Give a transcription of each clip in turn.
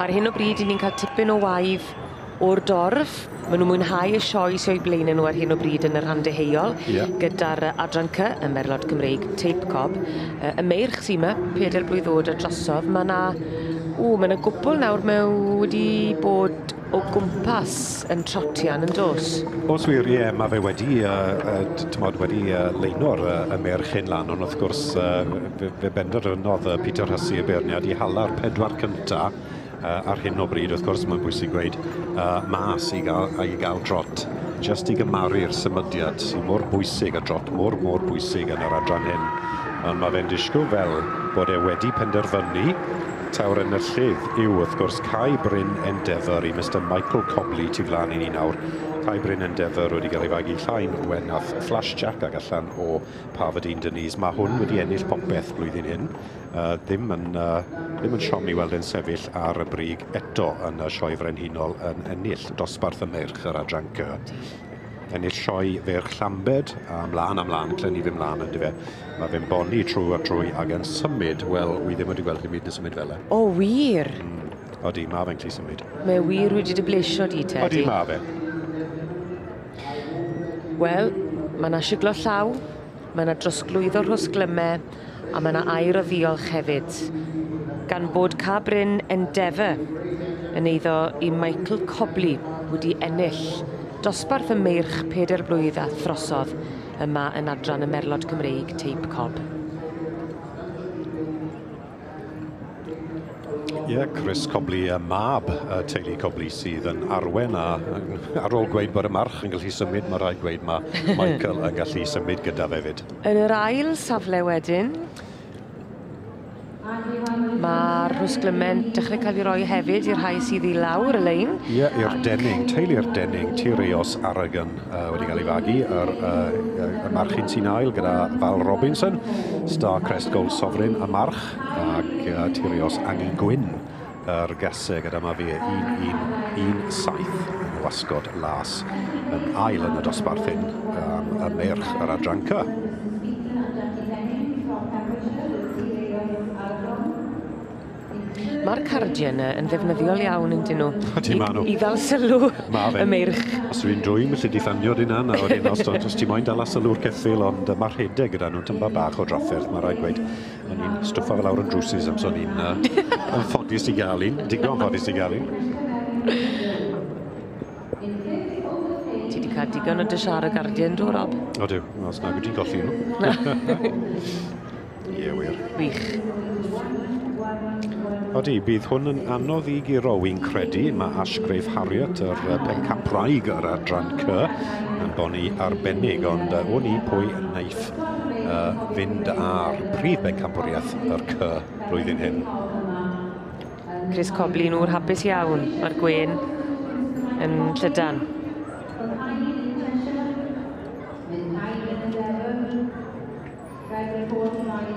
Ar hyn o bryd, ni'n cael tipyn o waif o'r dorf. Maen nhw'n mwynhau y sioe sy'n o'i blaen nhw ar hyn o bryd yn yr rhan deheuol yeah. gyda'r yy, Adran C, y Merlod Cymreig, Teip Cob. Yy, Y meirch sy'n yma, peder blwydd oed a drosodd, mae yna... O, mae yna gwbl nawr mewn wedi bod o gwmpas yn trotian yn dos. Os wir, ie, mae fe wedi, uh, tymod, wedi uh, leino'r uh, y merch hyn lan, ond wrth gwrs, uh, fe, fe benderfynodd yy, Peter Hussey y beirniad i hala'r pedwar cyntaf uh, ar hyn o bryd, wrth gwrs mae'n bwysig gweud, uh, mas i gael, i gael drot. Just i gymaru'r symudiad sy'n mor bwysig a drot, mor mor bwysig yn yr adran hyn. Ond mae fe'n disgwyl fel bod e wedi penderfynu Tawr yn y llydd yw wrth gwrs Cai Bryn Endeavour i Mr Michael Cobley tu flan i ni nawr. Cai Bryn Endeavour wedi cael ei fagu llain wen nath Flash Jack ag allan o Pafodin Denise. Mae hwn wedi ennill popeth blwyddyn hyn. Uh, ddim yn, uh, ddim yn siom i weld yn sefyll ar y brig eto yn y sioe frenhinol yn ennill dosbarth y merch yr adran adranca ennill sioi fe'r llambed a mlaen a mlaen, clynu fe mlaen ynddo fe. Mae fe'n boni trwy a trwy ac yn symud, wel, wi ddim wedi gweld dim byd yn symud fel e. O, wir? Mm, odi, mae fe'n clu symud. Mae wir wedi dybleisio di, Teddy. Odi, mae fe. Wel, mae yna siglo llaw, mae yna drosglwyddo rhosglymau, a mae yna air o ddiolch hefyd. Gan bod Cabrin Endeavour yn eiddo i Michael Cobley wedi ennill dosbarth y meirch peder blwydd a throsodd yma yn adran y Merlod Cymreig teip Cob. Ie, yeah, Chris Cobli y mab y teulu Cobli sydd yn arwen a ar ôl gweud bod y march yn gallu symud, mae rhaid gweud mae Michael yn gallu symud gyda fe fyd. Yn yr ail safle wedyn? Mae'r rhwsglymen dechrau cael ei roi hefyd i'r rhai sydd i lawr y lein. Ie, yeah, i'r denning, teulu'r denning, Tyrios Aragon uh, wedi cael ei fagu, yr er, uh, er, marchyn sy'n ail gyda Val Robinson, Star Crest Gold Sovereign y march, ac uh, Tyrios Angen Gwyn yr er gasau gyda ma fi 1-1-1-7 yn wasgod las yn ail yn y dosbarth hyn um, y merch yr adranca. Mae'r cardiau yna yn ddefnyddiol iawn yn dyn nhw. I, nhw. I ddal sylw y meirch. Os dwi'n drwy'n gallu di ffanio dyn anna o'r un os, os ti moyn dal sylw'r ceffil, ond mae'r rhedeg gyda nhw'n tymba bach o drafferth, mae rhaid gweud. O'n i'n stwffa fel awr yn drwsys am son i'n uh, ffodus i gael un, digon ffodus i gael un. Ti wedi cael digon o dysiar y gardiau yn dŵr, Rob? O, diw. Os nag wyt ti'n golli nhw. Ie, wir. Wych. Odi, bydd hwn yn anodd i giro wy'n credu. Mae Ashgrave Harriet, yr pencapraig yr adran cy, yn boni arbennig, ond uh, o'n i pwy yn neiff uh, fynd ar prif bencampwriaeth yr cy blwyddyn hyn. Chris Cobli nhw'r hapus iawn mae'r gwen yn Llydan. Rhaid i'r bod yn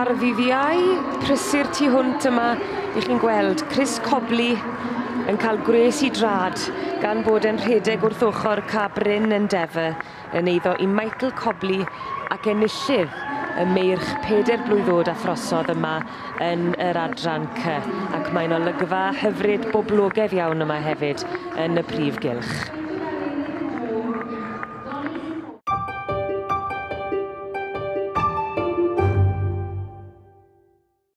ar ddiddiau prysur tu hwnt yma, i chi'n gweld Chris Cobli yn cael gwres i drad gan bod yn rhedeg wrth ochr Cabrin yn defa yn eiddo i Michael Cobli ac enillydd y meirch peder blwyddod a throsodd yma yn yr adran cy ac mae'n olygfa hyfryd boblogaidd iawn yma hefyd yn y prif gylch.